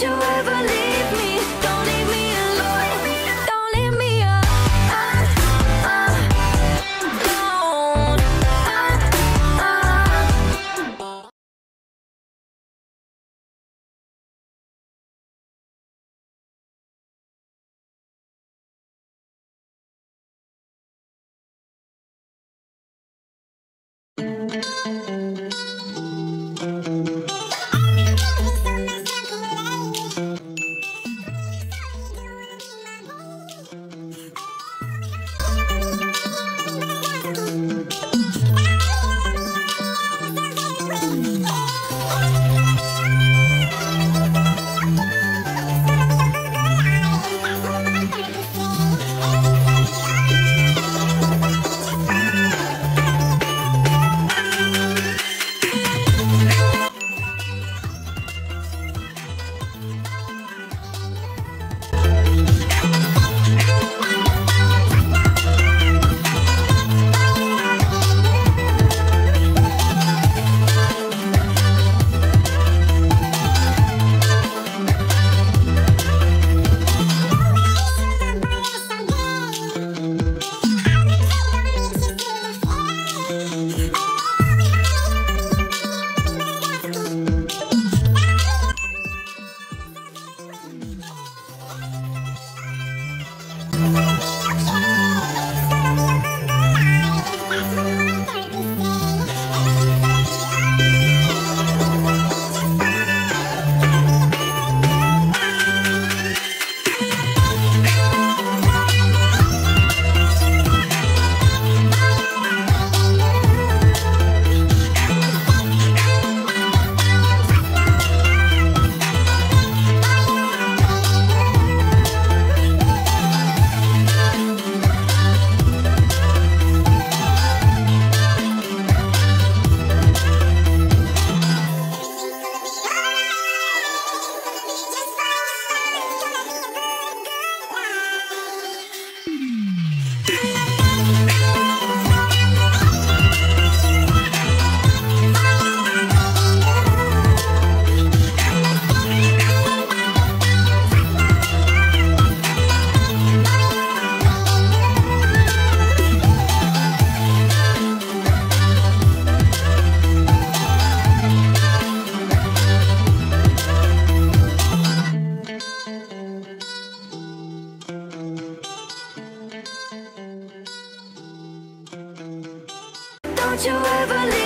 Don't you ever leave Música Would you ever leave?